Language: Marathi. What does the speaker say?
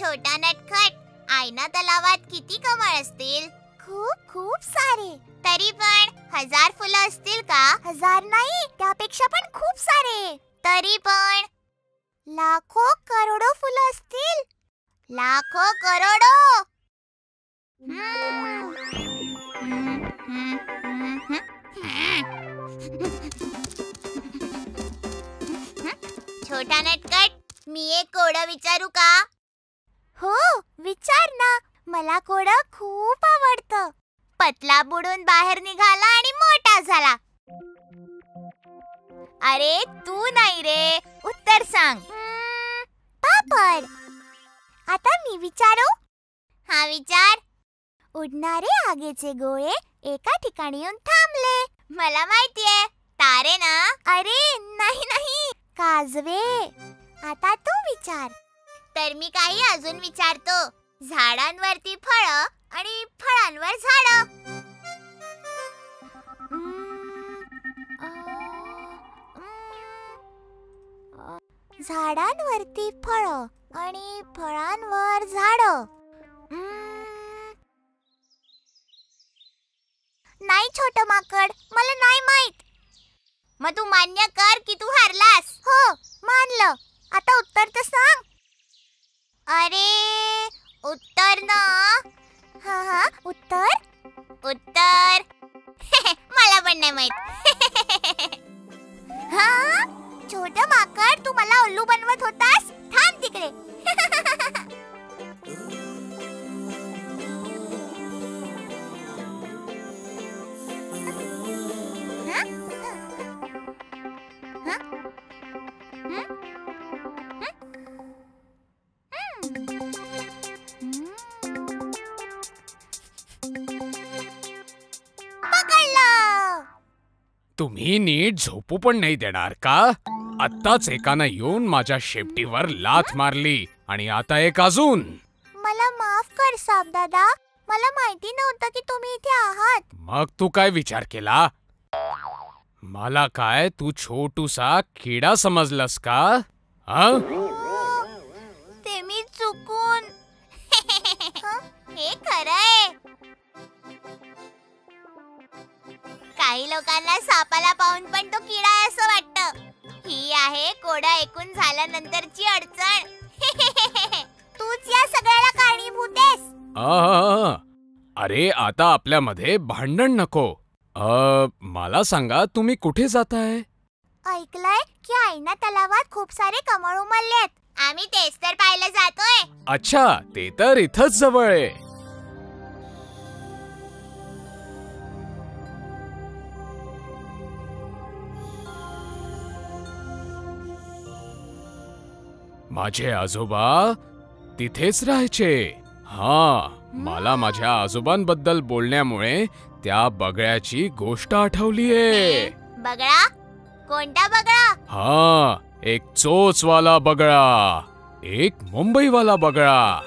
छोटा नटखट आयना तलावात किती कमळ असतील? खूप खूप सारे. तरी पण हजार फुलं असतील का? हजार नाही त्यापेक्षा पण खूप सारे. तरी पण. लाखो करोडो फुलं असतील. लाखो करोडो! छोटा नटकट मी एक कोडं विचारू का? हो विचार ना. मला कोडं खूप आवडतं. पतला बुडून बाहेर निघाला आणि मोठा झाला. अरे तू नाही रे. उत्तर सांग. पापड. आता मी विचारू? हा विचार. उडणारे आगेचे गोळे एका ठिकाणी येऊन थांबले. मला माहितीये तारे ना? अरे नाही नाही काजवे. आता तू विचार. तर मी काही अजून विचारतो. झाडांवरती फळ आणि फळांवर झाड. झाडांवरती फळ आणि फळांवर झाड. नाही छोट माकड मला नाही माहीत. मग तू मान्य कर की तू हारलास. हो मानलं. आता उत्तर तर सांग. अरे उत्तर ना? हा हा उत्तर? उत्तर? मला पण नाही माहीत. हा छोट माकड तू मला उल्लू बनवत होतास? थांब तिकडे. तुम्ही नीट झोपू पण नाही देणार का? आत्ताच एकानं येऊन माझ्या शेपटीवर लाथ मारली आणि आता एक अजून. मला माफ कर साब दादा मला माहिती नव्हतं की तुम्ही इथे आहात. मग तू काय विचार केला? मला काय तू छोटूसा किडा समजलास का? हं? ते मी चुकून काही लोकांना सापाला पाहून पण तो किडा आहे असं वाटतं. ही आहे कोडा ऐकून झाल्यानंतरची अडचण. तूच या सगळ्याला कारणीभूत आहेस अरे आता आपल्यामध्ये भांडण नको. अ, मला सांगा तुम्ही कुठे जाताय? ऐकलंय की आईना तलावात खूप सारे कमळ उमललेत. आम्ही तेच तर पाहायला जातोय. अच्छा ते तर इथंच जवळ आहे. माझे आजोबा तिथेच राहायचे. हा मला माझ्या आजोबांबद्दल बोलण्यामुळे त्या बगळ्याची गोष्ट आठवलीये बगळा? कोणता बगळा? हा एक चोचवाला बगळा एक मुंबईवाला बगळा.